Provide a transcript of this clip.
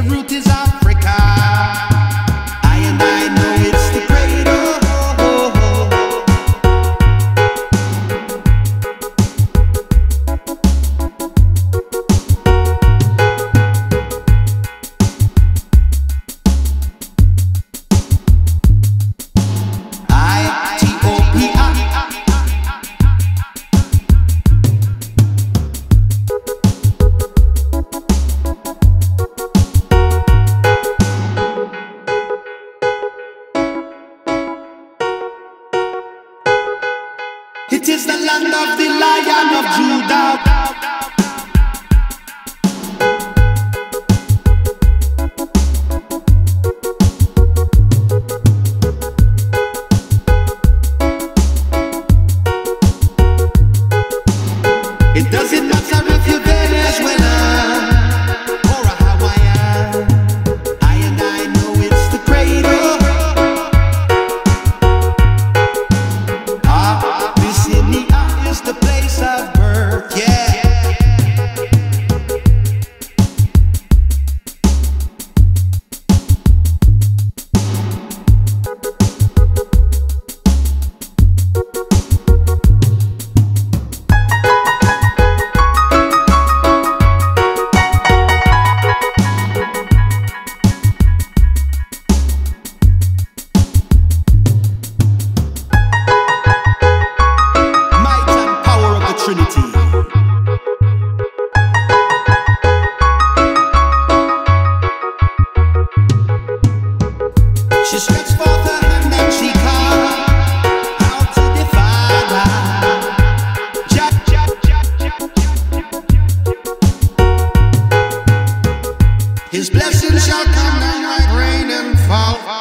The root is out. It is the land of the Lion of Judah. It doesn't matter His blessings shall come down like rain and fall.